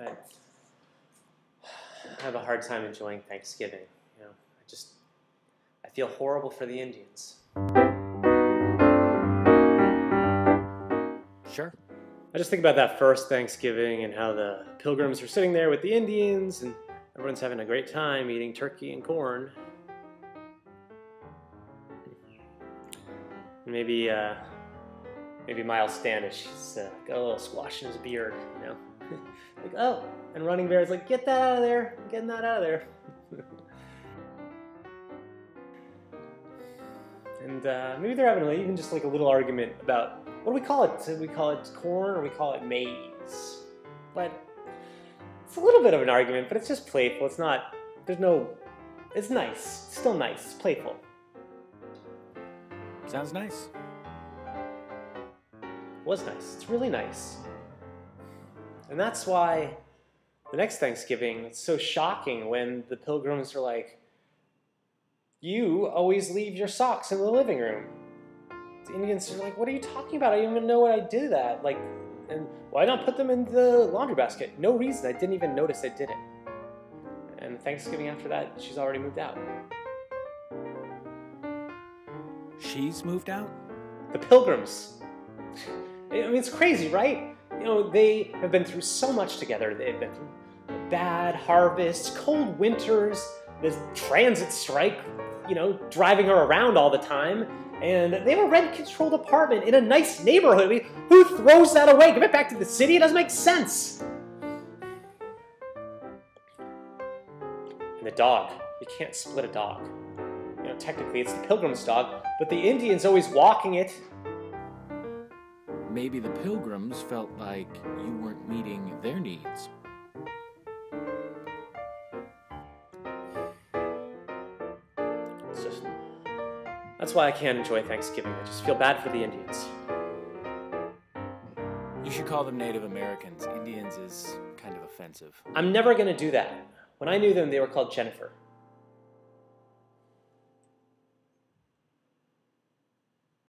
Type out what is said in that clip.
I, have a hard time enjoying Thanksgiving. You know, I just I feel horrible for the Indians. Sure. I just think about that first Thanksgiving and how the pilgrims are sitting there with the Indians and everyone's having a great time eating turkey and corn. Maybe, uh, maybe Miles Standish has uh, got a little squash in his beard, you know? like, oh, and Running Bear is like, get that out of there, I'm getting that out of there. and uh, maybe they're having like, even just like a little argument about what do we call it? Do we call it corn or we call it maize? But it's a little bit of an argument, but it's just playful. It's not, there's no, it's nice. It's still nice. It's playful. Sounds nice. was nice. It's really nice. And that's why the next Thanksgiving, it's so shocking when the pilgrims are like, You always leave your socks in the living room. The Indians are like, What are you talking about? I didn't even know what I did that. Like, and why not put them in the laundry basket? No reason. I didn't even notice I did it. And Thanksgiving after that, she's already moved out. She's moved out? The pilgrims. I mean, it's crazy, right? You know, they have been through so much together. They've been through bad harvests, cold winters, this transit strike, you know, driving her around all the time. And they have a rent controlled apartment in a nice neighborhood. I mean, who throws that away? Give it back to the city? It doesn't make sense. And the dog. You can't split a dog. You know, technically it's the pilgrim's dog, but the Indian's always walking it. Maybe the pilgrims felt like you weren't meeting their needs. It's just that's why I can't enjoy Thanksgiving. I just feel bad for the Indians. You should call them Native Americans. Indians is kind of offensive. I'm never gonna do that. When I knew them, they were called Jennifer.